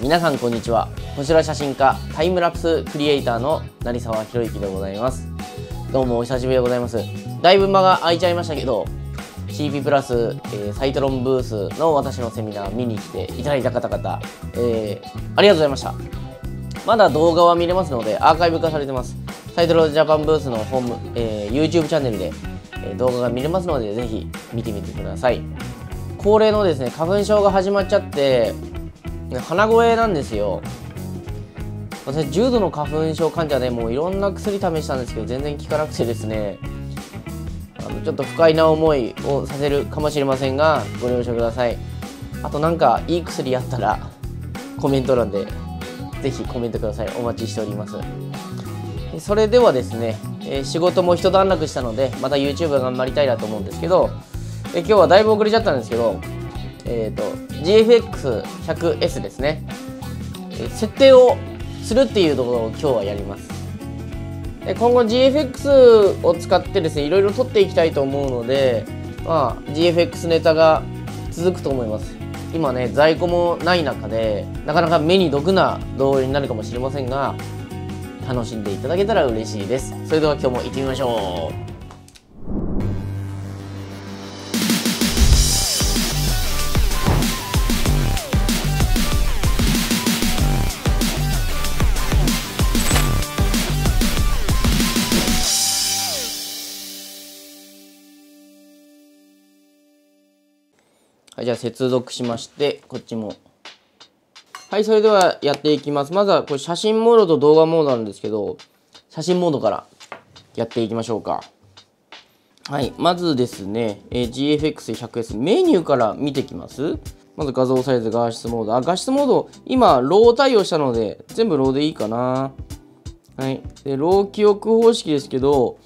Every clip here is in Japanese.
皆さんこんにちは。星空写真家タイムラプスクリエイターの成沢宏之でございます。どうもお久しぶりでございます。だいぶ間が空いちゃいましたけど CP プラス、えー、サイトロンブースの私のセミナー見に来ていただいた方々、えー、ありがとうございました。まだ動画は見れますのでアーカイブ化されてます。サイトロンジャパンブースのホーム、えー、YouTube チャンネルで、え動画が見れますのでぜひ見てみてください。恒例のですね花粉症が始まっちゃって鼻声なんですよ。私重度の花粉症患者でもういろんな薬試したんですけど全然効かなくてですねあのちょっと不快な思いをさせるかもしれませんがご了承ください。あとなんかいい薬あったらコメント欄でぜひコメントください。お待ちしております。それではですね、え仕事も一段落したのでまた YouTube 頑張りたいなと思うんですけどえ今日はだいぶ遅れちゃったんですけどえ、ー、と GFX100S ですね、え設定をするっていうところを今日はやります。で今後 GFX を使ってですねいろいろ撮っていきたいと思うのでまあ GFX ネタが続くと思います。今ね在庫もない中でなかなか目に毒な動画になるかもしれませんが楽しんでいただけたら嬉しいです。それでは今日も行ってみましょう。はい、じゃあ接続しまして、こっちも。はい、それではやっていきます。まずはこれ写真モードと動画モードなんですけど、写真モードからやっていきましょうか。はい、まずですね、え、GFX100S メニューから見ていきます。まず画像サイズ、画質モード。あ、画質モード、今、ロー対応したので、全部ローでいいかな。はい。で、ロー記憶方式ですけど、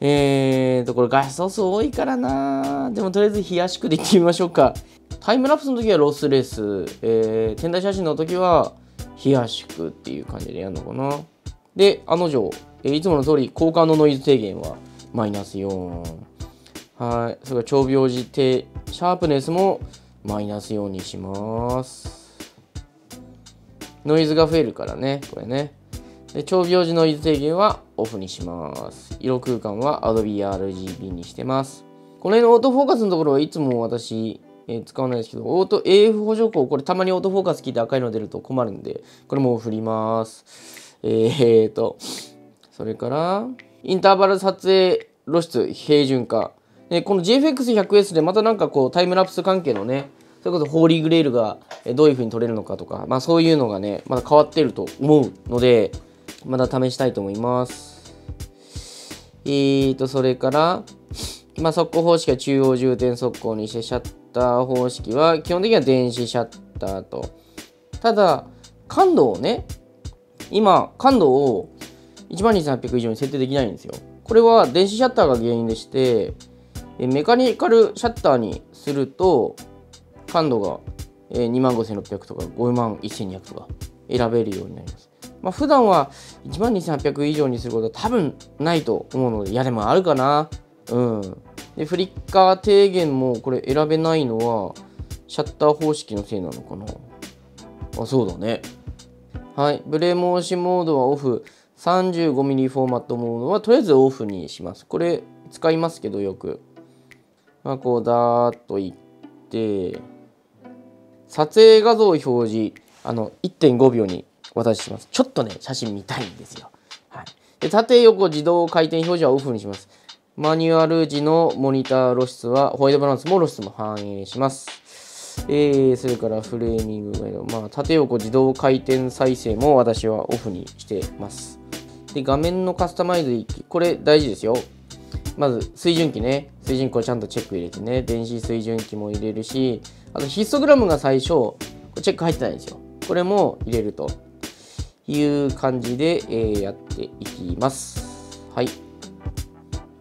えーと、これ画質素数多いからなでもとりあえず冷やしくでいってみましょうか。タイムラプスの時はロスレス、えー、天体写真の時は冷やしくっていう感じでやるのかな。で、あの定、えー、いつもの通り交換のノイズ低減はマイナス4。はい。それから長秒時低、シャープネスもマイナス4にします。ノイズが増えるからね、これね。で長秒時ノイズ制限はオフにします。色空間は Adobe RGB にしてます。この辺のオートフォーカスのところはいつも私、えー、使わないですけど、オート AF 補助項、これたまにオートフォーカス聞いて赤いの出ると困るんで、これも振ります。えーと、それから、インターバル撮影露出平準化。でこの GFX100S でまたなんかこうタイムラプス関係のね、それこそホーリーグレールがどういう風に撮れるのかとか、まあそういうのがね、まだ変わってると思うので、まだ試したいと思います。えーと、それから、まあ、速攻方式は中央重点速攻にして、シャッター方式は基本的には電子シャッターと。ただ、感度をね、今、感度を12800以上に設定できないんですよ。これは電子シャッターが原因でして、メカニカルシャッターにすると、感度が25600とか51200とか選べるようになります。まあ、普段は1万2800以上にすることは多分ないと思うので、いやでもあるかな。うん。で、フリッカー低減もこれ選べないのは、シャッター方式のせいなのかな。あ、そうだね。はい。ブレモーシモードはオフ。35mm フォーマットモードはとりあえずオフにします。これ使いますけどよく。まあ、こうダーッといって、撮影画像表示、あの、1.5秒に渡しします。ちょっとね、写真見たいんですよ。はい、で縦横自動回転表示はオフにします。マニュアル時のモニター露出はホワイトバランスも露出も反映します。えー、それからフレーミングまあ、縦横自動回転再生も私はオフにしてます。で、画面のカスタマイズ、これ大事ですよ。まず、水準器ね。水準器をちゃんとチェック入れてね。電子水準器も入れるし、あとヒストグラムが最初、チェック入ってないんですよ。これも入れると。いう感じで、えー、やっていきます。はい。い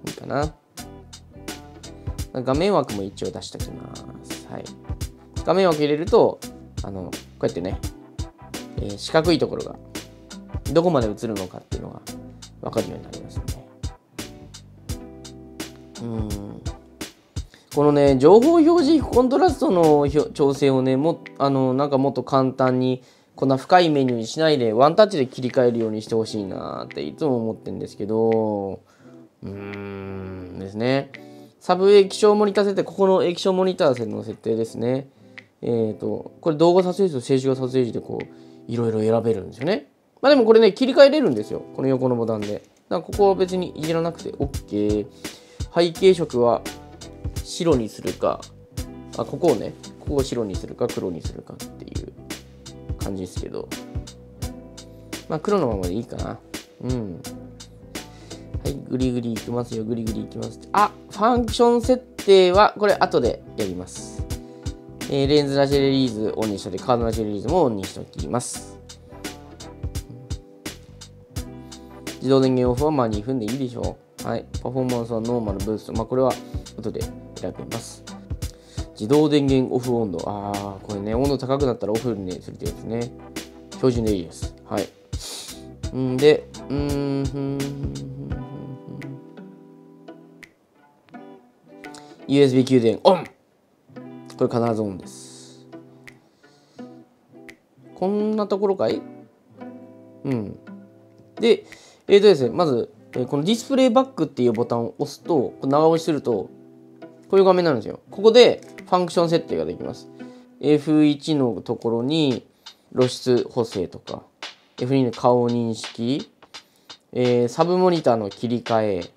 いかな。画面枠も一応出しておきます。はい。画面枠入れると、あの、こうやってね、えー、四角いところが、どこまで映るのかっていうのが分かるようになりますね。うん。このね、情報表示コントラストの調整をね、もあのなんかもっと簡単にこんな深いメニューにしないでワンタッチで切り替えるようにしてほしいなっていつも思ってるんですけど。うーんですね。サブ液晶モニター設定ここの液晶モニター設の設定ですね。えっ、ー、とこれ動画撮影時と静止画撮影時でこういろいろ選べるんですよね。まあでもこれね切り替えれるんですよ。この横のボタンで。だからここは別にいじらなくて OK 背景色は白にするかあここをねここを白にするか黒にするかっていう。感じですけど。まあ黒のままでいいかな。うん。はいグリグリいきますよ。グリグリいきますあファンクション設定はこれ後でやります。えー、レンズラジレリーズオンにしたりカードラジレリーズもオンにしておきます。自動電源オフはまあ2分でいいでしょう。はい。パフォーマンスはノーマルブースト。まあこれは後で選べます。自動電源オフ温度。ああ、これね、温度高くなったらオフにするってやつね。標準でいいです。はい。んで、うん、ふん、USB 給電オンこれ必ずオンです。こんなところかい？うん。で、えっ、ー、とですね、まず、このディスプレイバックっていうボタンを押すと、長押しすると、こういう画面なんですよ。ここでファンクション設定ができます。F1 のところに露出補正とか、F2 の顔認識、えー、サブモニターの切り替え、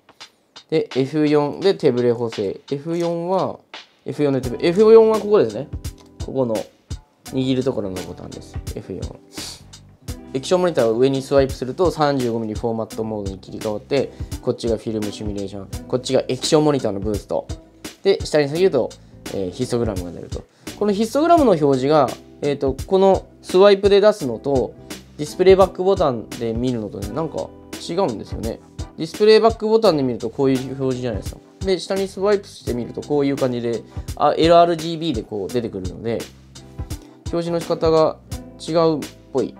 で、F4 で手ブレ補正。F4 は、F4 で手ブレ、F4 はここですね。ここの握るところのボタンです。F4。液晶モニターを上にスワイプすると 35mm フォーマットモードに切り替わってこっちがフィルムシミュレーションこっちが液晶モニターのブーストで下に下げると、えー、ヒストグラムが出ると。このヒストグラムの表示が、えーと、このスワイプで出すのとディスプレイバックボタンで見るのとねなんか違うんですよね。ディスプレイバックボタンで見るとこういう表示じゃないですか。で下にスワイプしてみるとこういう感じで LRGB でこう出てくるので表示の仕方が違うっぽい。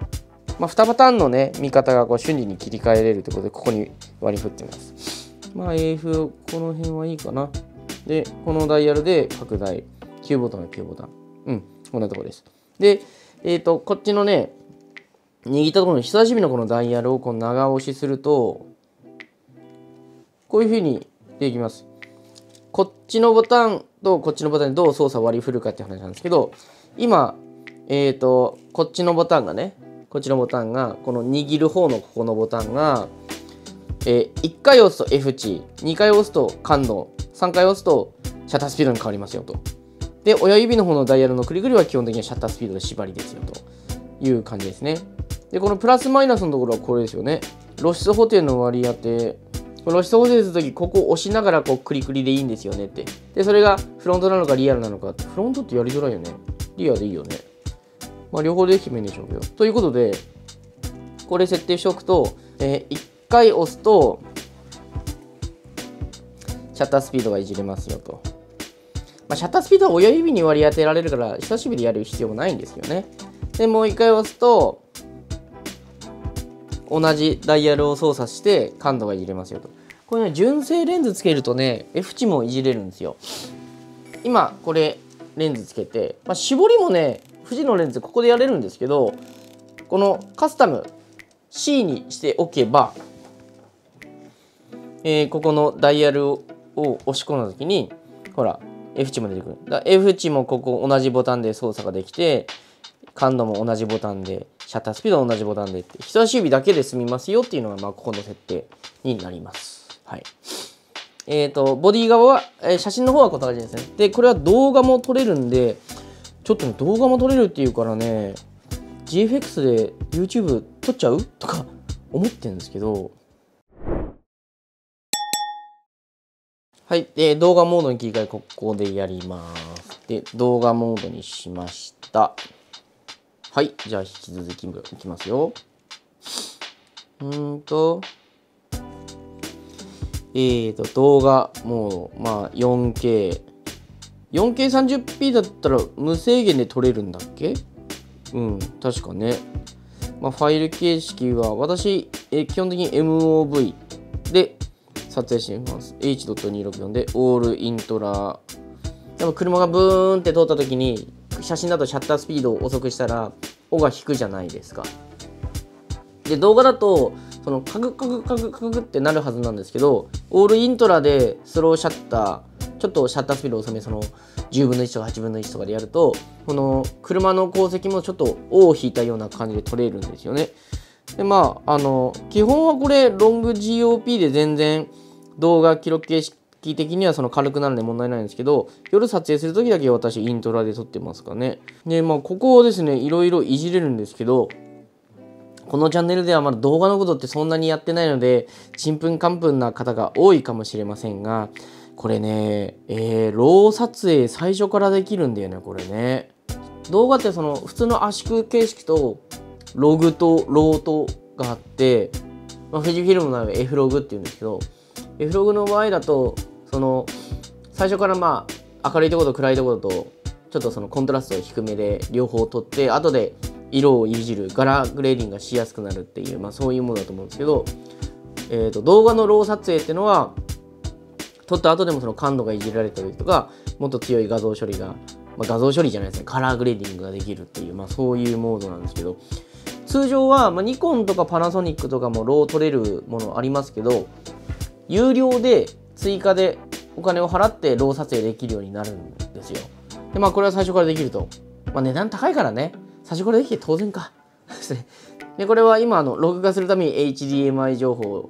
まあ、2パターンのね見方がこう瞬時に切り替えれるということでここに割り振ってます。まあ AF この辺はいいかな。で、このダイヤルで拡大。9ボタンの9ボタン。うん、こんなところです。で、えっ、ー、と、こっちのね、握ったところの人差し指のこのダイヤルをこう長押しすると、こういうふうにできます。こっちのボタンとこっちのボタンでどう操作割り振るかって話なんですけど、今、えっ、ー、と、こっちのボタンがね、こっちのボタンが、この握る方のここのボタンが、えー、1回押すと F 値、2回押すと感度、3回押すとシャッタースピードに変わりますよと。で、親指の方のダイヤルのクリクリは基本的にはシャッタースピードで縛りですよという感じですね。で、このプラスマイナスのところはこれですよね。露出補定の割り当て。露出補定するとき、ここを押しながらこうクリクリでいいんですよねって。で、それがフロントなのかリアルなのかって。フロントってやりづらいよね。リアでいいよね。まあ、両方できてもいいんでしょうけど。ということで、これ設定しておくと、えー、1回押すと、シャッタースピードがいじれますよと。まあ、シャッタースピードは親指に割り当てられるから人差し指でやる必要もないんですよね。で、もう一回押すと、同じダイヤルを操作して感度がいじれますよと。これね、純正レンズつけるとね、F 値もいじれるんですよ。今、これ、レンズつけて、まあ、絞りもね、富士のレンズここでやれるんですけど、このカスタム C にしておけば、えー、ここのダイヤルをを押し込んだ時にほら F 値も出てくる。だ F 値もここ同じボタンで操作ができて感度も同じボタンでシャッタースピードも同じボタンでって人差し指だけで済みますよっていうのがまあここの設定になります。はい。えっ、ー、とボディ側は、えー、写真の方はこんな感じですね。でこれは動画も撮れるんでちょっとね動画も撮れるっていうからね GFX で YouTube 撮っちゃう？とか思ってるんですけどはい。で、動画モードに切り替え、ここでやります。で、動画モードにしました。はい。じゃあ、引き続きいきますよ。うんと、えーと、動画モード、まあ、4K。4K30p だったら無制限で撮れるんだっけ？うん、確かね。まあ、ファイル形式は、私、え基本的に MOV で撮影してみます。H.264 で、オールイントラ。でも車がブーンって通った時に、写真だとシャッタースピードを遅くしたら、音が引くじゃないですか。で動画だとそのカクカクカクカクってなるはずなんですけどオールイントラでスローシャッターちょっとシャッタースピードを遅めその10分の1とか8分の1とかでやるとこの車の鉱石もちょっと尾を引いたような感じで撮れるんですよね。でまああの基本はこれロング GOP で全然動画記録形式的にはその軽くなるんで問題ないんですけど夜撮影する時だけ私イントラで撮ってますかね。でまあここをですねいろいろいじれるんですけどこのチャンネルではまだ動画のことってそんなにやってないので、ちんぷんかんぷんな方が多いかもしれませんが、これね、えー、ロー撮影最初からできるんだよね、これね。動画ってその普通の圧縮形式とログとローとがあって、まあ、富士フィルムの F ログっていうんですけど、F ログの場合だと、その最初からまあ明るいところと暗いところとちょっとそのコントラストを低めで両方取って後で色をいじるカラーグレーディングがしやすくなるっていう、まあ、そういうものだと思うんですけど、えーと、動画の RAW 撮影っていうのは撮った後でもその感度がいじられたりとかもっと強い画像処理が、まあ、画像処理じゃないですねカラーグレーディングができるっていう、まあ、そういうモードなんですけど通常は、まあ、ニコンとかパナソニックとかも RAW 撮れるものありますけど有料で追加でお金を払って RAW 撮影できるようになるんですよでまあこれは最初からできると、まあ、値段高いからね最初からできて当然か。で、これは今、あの、録画するために HDMI 情報を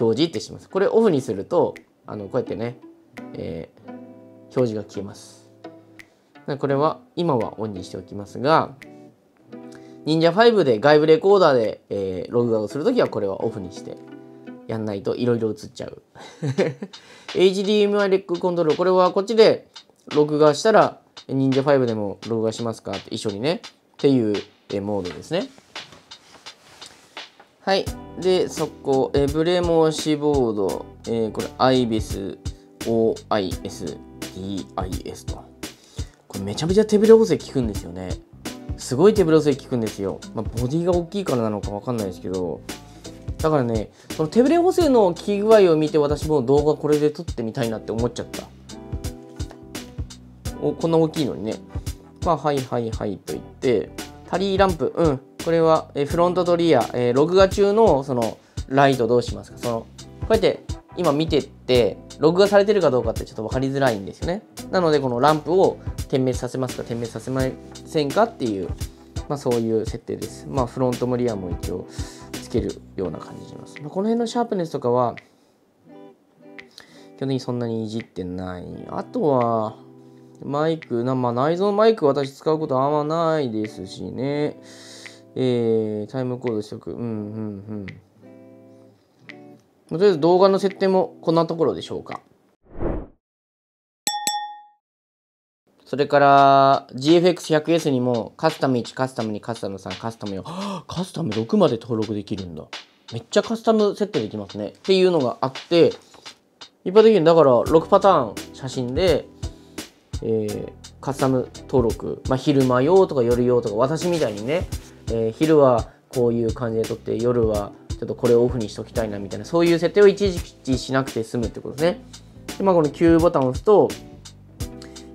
表示ってします。これオフにすると、あの、こうやってね、えー、表示が消えます。これは、今はオンにしておきますが、忍者5で外部レコーダーで、えー、録画をするときはこれはオフにしてやんないといろいろ映っちゃう。HDMI レックコントロール、これはこっちで録画したら忍者5でも録画しますか？って一緒にねっていうモードですね。はい。で、そこ、えブレモーシーボード、えー、これ、IBIS、OIS、DIS と。これめちゃめちゃ手ブレ補正効くんですよね。すごい手ブレ補正効くんですよ。まあ、ボディが大きいからなのかわかんないですけど、だからね、その手ブレ補正の効き具合を見て私も動画これで撮ってみたいなって思っちゃった。おこんな大きいのにね。まあ、はいはいはいと言って、タリーランプ、うん、これは、えフロントとリア、え、録画中のそのライトどうしますかその、こうやって今見てって、録画されてるかどうかってちょっと分かりづらいんですよね。なので、このランプを点滅させますか、点滅させませんかっていう、まあそういう設定です。まあフロントもリアも一応けるような感じします。まあ、この辺のシャープネスとかは、基本的にそんなにいじってない。あとは、マイク、まあ、内蔵マイク私使うことあんまないですしね。えー、タイムコード取得。うん、うん、うん。とりあえず動画の設定もこんなところでしょうか。それから GFX100S にもカスタム1、カスタム2、カスタム3、カスタム4。カスタム6まで登録できるんだ。めっちゃカスタム設定できますね。っていうのがあって、一般的にだから6パターン写真でえー、カスタム登録、まあ、昼間用とか夜用とか私みたいにね、えー、昼はこういう感じで撮って夜はちょっとこれをオフにしときたいなみたいなそういう設定をいちいちしなくて済むってことですねで、まあ、この Q ボタンを押すと、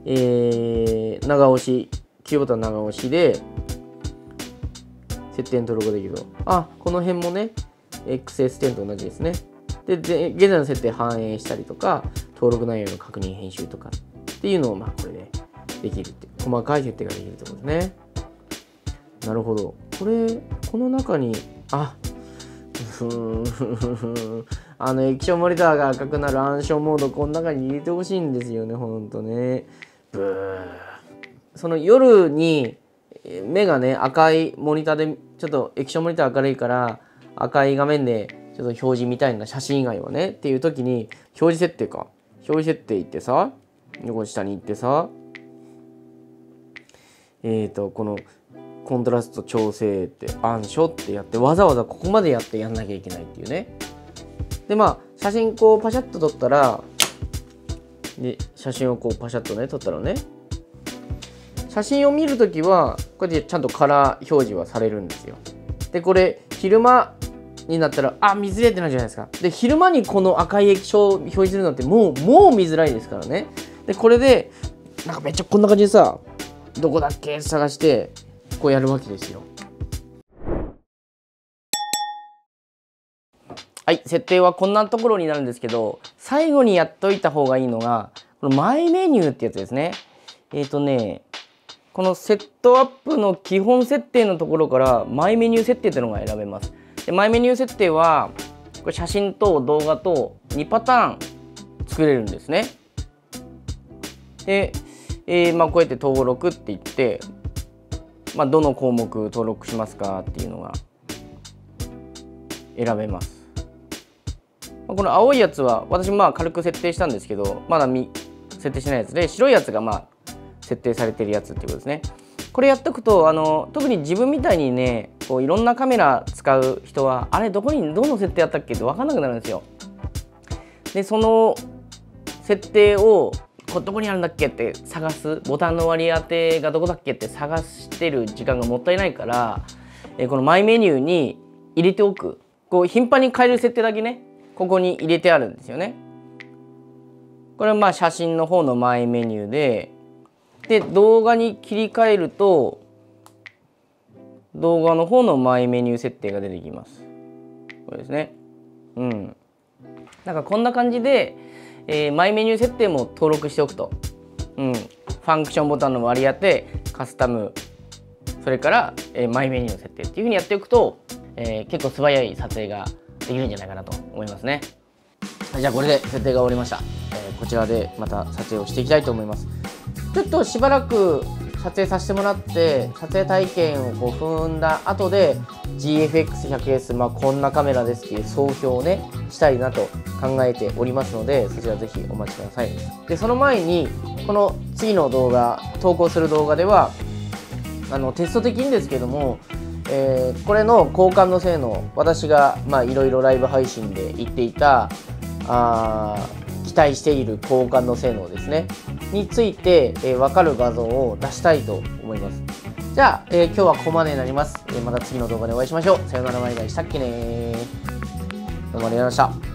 えー、長押し Q ボタン長押しで設定に登録できると。あこの辺もね XS10 と同じですね。でで現在の設定反映したりとか登録内容の確認編集とかっていうのをまあこれでできるって細かい設定ができるってことですね。なるほど。これこの中にああの液晶モニターが赤くなる暗証モードこの中に入れてほしいんですよねほんとね。その夜に目がね赤いモニターでちょっと液晶モニター明るいから赤い画面でちょっと表示みたいな写真以外はねっていう時に表示設定か。表示設定いってさでこ下に行ってさえっ、ー、とこのコントラスト調整って暗所ってやってわざわざここまでやってやんなきゃいけないっていうね。でまあ写真こうパシャッと撮ったらで写真をこうパシャッとね撮ったらね。写真を見るときはこうやってちゃんとカラー表示はされるんですよ。でこれ昼間になったらあ見づれってなるじゃないですか。で昼間にこの赤い液晶を表示するのってもうもう見づらいですからね。でこれでなんかめっちゃこんな感じでさどこだっけ探してこうやるわけですよ。はい設定はこんなところになるんですけど最後にやっといた方がいいのがこのマイメニューってやつですね。えっ、ー、とねこのセットアップの基本設定のところからマイメニュー設定っていうのが選べます。でマイメニュー設定はこれ写真と動画と2パターン作れるんですね。で、えー、まあこうやって登録って言って、まあ、どの項目登録しますかっていうのが選べます。この青いやつは私まあ軽く設定したんですけどまだ設定してないやつで白いやつがまあ設定されてるやつっていうことですね。これやっとくとあの特に自分みたいにねこういろんなカメラ使う人はあれどこにどの設定やったっけって分かんなくなるんですよ。でその設定をこどこにあるんだっけって探す。ボタンの割り当てがどこだっけって探してる時間がもったいないから、えこのマイメニューに入れておく。こう頻繁に変える設定だけね。ここに入れてあるんですよね。これはまあ写真の方のマイメニューでで動画に切り替えると動画の方のマイメニュー設定が出てきます。これですね。うん。なんかこんな感じでえー、マイメニュー設定も登録しておくと、うん、ファンクションボタンの割り当てカスタムそれから、えー、マイメニューの設定っていうふうにやっておくと、えー、結構素早い撮影ができるんじゃないかなと思いますね。じゃあこれで設定が終わりました、えー、こちらでまた撮影をしていきたいと思います。ちょっとしばらく撮影させてもらって撮影体験をこう踏んだ後で GFX100S、まあ、こんなカメラですっていう総評をねしたいなと考えておりますのでそちらぜひお待ちください。でその前にこの次の動画投稿する動画ではあのテスト的にですけども、えー、これの交換の性能私がいろいろライブ配信で言っていたあ期待している交換の性能ですね。について、えー、分かる画像を出したいと思います。じゃあ、えー、今日はここまでになります、えー、また次の動画でお会いしましょう。さよならバイバイ。したっけねどうもありがとうございました。